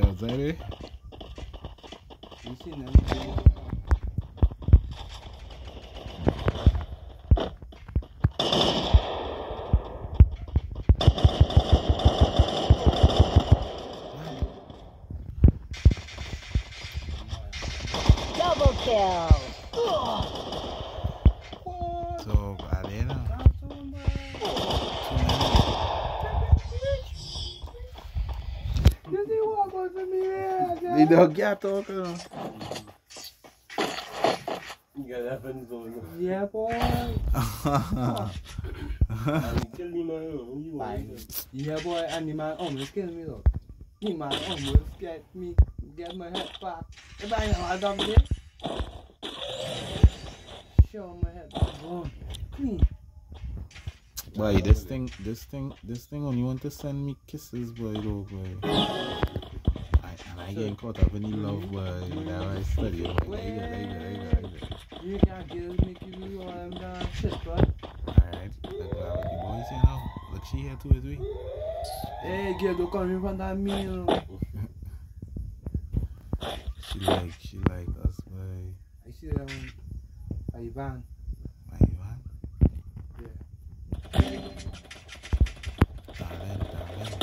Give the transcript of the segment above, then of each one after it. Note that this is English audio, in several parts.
There? You? You see what goes to me there? The dog can't talk, you got that friend zone. Yeah, boy. And kill him, man. You want Yeah, boy, and the man almost killed me though. The man almost get me, get my head back. If I know I done this, show my head back. Boom. Clean. Boy, this thing, this thing, this thing only want to send me kisses, boy, though, boy. I, getting caught up in the love, boy. Now I study, boy. There you go, there you go, there you you got girls make you all them damn shit, bro. Alright, look boy say now. Look, she here too, is we? Hey, girl, don't come in front of me, you know. She like, she like us, boy. I see them, Ivan. My man. Yeah. Darling, darling.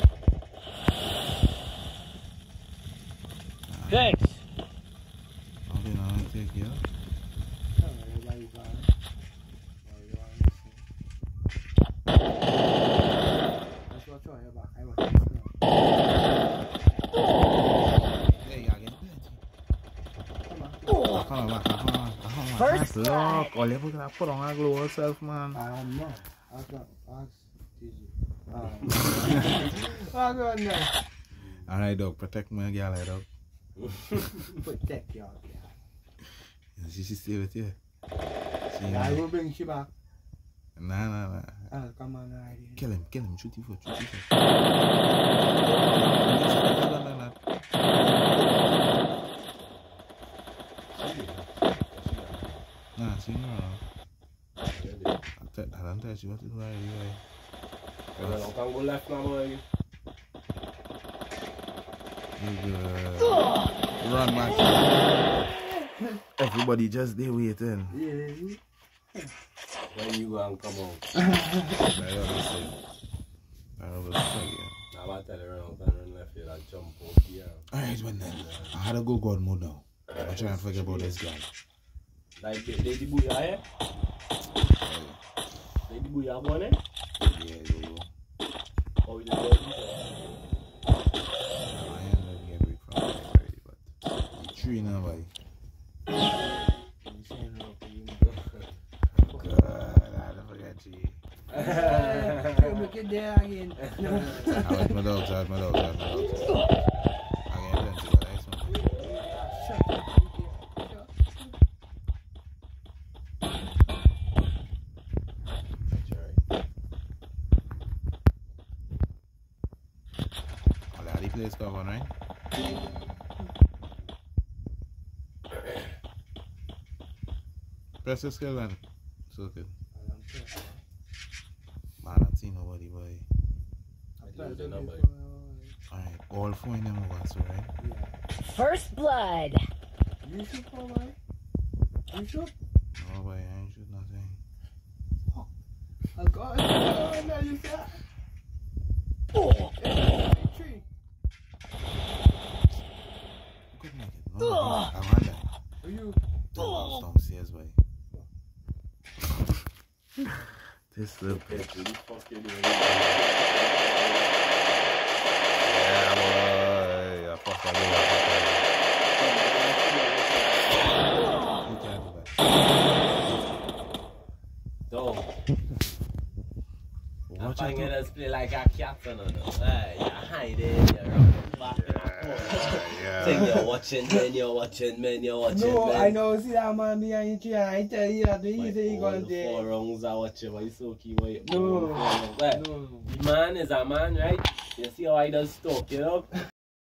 Thanks. Okay, now I take you. Come on, Ivan. That's what I'm trying about. I want to Hey, y'all get plenty. Come on. Come on, back, come on, back, come on. First Look, all you gonna put on a glow yourself, man. I'm not. I got ask TJ. Um, I got no. Alright, dog, protect my girl, eh, dog. Protect y'all. Yeah, She should stay with you. She, Yeah, I will bring you back. nah, nah, nah. I'll come on right here. Kill him, kill him, shoot him foot, shoot him foot. Nah, she know. I te- I don't tell you what to do right away. You don't can go left now, boy. You good. Run back. Everybody just there waiting. Yeah. When you go and come out. I always say. I always say, yeah. I'm about to tell you around and run left here and jump out here. Alright, man, then. I had to go God mode now. I'm trying to forget about this guy. Like, the lady booyah, eh? Lady booyah, one, eh? You there again. I like my dogs, I like my dogs, I like my dogs. I get plenty, but I smoke. Shut up. All right, the place cover, right? Press the skill and circle. Man, I see nobody. Uh, Alright, all four in them over, so right? First blood. You shoot for me? You shoot? No, boy, I ain't shoot nothing. I got it. Oh, now you shot. Tree. Good make it. No, oh. I want that. Are you? Don't, don't see us, boy. this little bitch. Yeah, boy. I fuck my little You can't do that. Don't. I'm Watch finding out. us play like a cat and all. Hey, you're hiding, you're running back and forth. Think Yeah. you're watching, man, you're watching, man, you're watching, No, man. I know. See that man behind you tree. I tell you that he My say he four- gonna Four take. rounds I watch him, he's so key. Why, No. Right. No. The man is a man, right? You see how I does talk, you know?